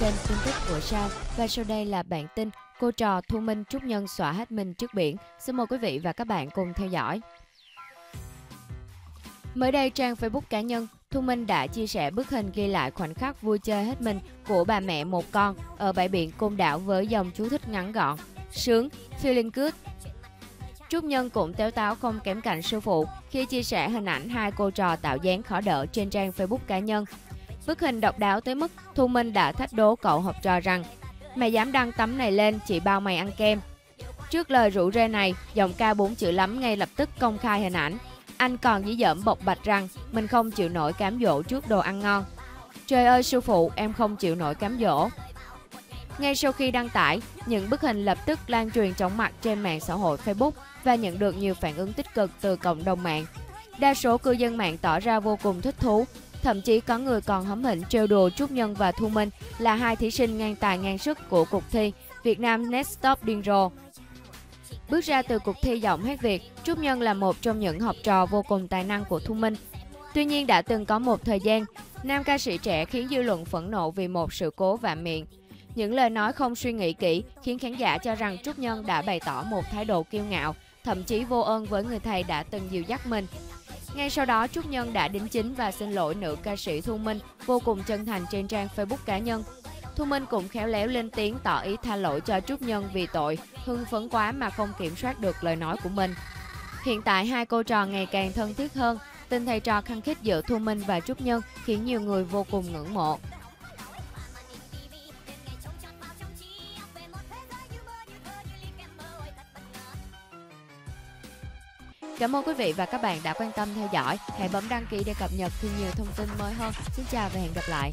kênh tin tức của Sao và sau đây là bản tin cô trò Thu Minh Trúc Nhân xóa hết mình trước biển. Xin mời quý vị và các bạn cùng theo dõi. Mới đây trang Facebook cá nhân, Thu Minh đã chia sẻ bức hình ghi lại khoảnh khắc vui chơi hết mình của bà mẹ một con ở bãi biển Côn Đảo với dòng chú thích ngắn gọn, sướng, feeling good. Trúc Nhân cũng téo táo không kém cạnh sư phụ khi chia sẻ hình ảnh hai cô trò tạo dáng khó đỡ trên trang Facebook cá nhân. Bức hình độc đáo tới mức Thu Minh đã thách đố cậu học trò rằng Mày dám đăng tấm này lên, chị bao mày ăn kem. Trước lời rủ rê này, giọng ca bốn chữ lắm ngay lập tức công khai hình ảnh. Anh còn dĩ dởm bộc bạch rằng mình không chịu nổi cám dỗ trước đồ ăn ngon. Trời ơi sư phụ, em không chịu nổi cám dỗ. Ngay sau khi đăng tải, những bức hình lập tức lan truyền chóng mặt trên mạng xã hội Facebook và nhận được nhiều phản ứng tích cực từ cộng đồng mạng. Đa số cư dân mạng tỏ ra vô cùng thích thú Thậm chí có người còn hấm hỉnh trêu đùa Trúc Nhân và Thu Minh là hai thí sinh ngang tài ngang sức của cuộc thi Việt Nam Next Top Điên Rồ. Bước ra từ cuộc thi giọng hát Việt, Trúc Nhân là một trong những học trò vô cùng tài năng của Thu Minh. Tuy nhiên đã từng có một thời gian, nam ca sĩ trẻ khiến dư luận phẫn nộ vì một sự cố vạ miệng. Những lời nói không suy nghĩ kỹ khiến khán giả cho rằng Trúc Nhân đã bày tỏ một thái độ kiêu ngạo, thậm chí vô ơn với người thầy đã từng dìu dắt mình ngay sau đó, Trúc Nhân đã đính chính và xin lỗi nữ ca sĩ Thu Minh vô cùng chân thành trên trang Facebook cá nhân. Thu Minh cũng khéo léo lên tiếng tỏ ý tha lỗi cho Trúc Nhân vì tội hưng phấn quá mà không kiểm soát được lời nói của mình. Hiện tại hai cô trò ngày càng thân thiết hơn, tình thầy trò khăng khít giữa Thu Minh và Trúc Nhân khiến nhiều người vô cùng ngưỡng mộ. Cảm ơn quý vị và các bạn đã quan tâm theo dõi. Hãy bấm đăng ký để cập nhật thêm nhiều thông tin mới hơn. Xin chào và hẹn gặp lại.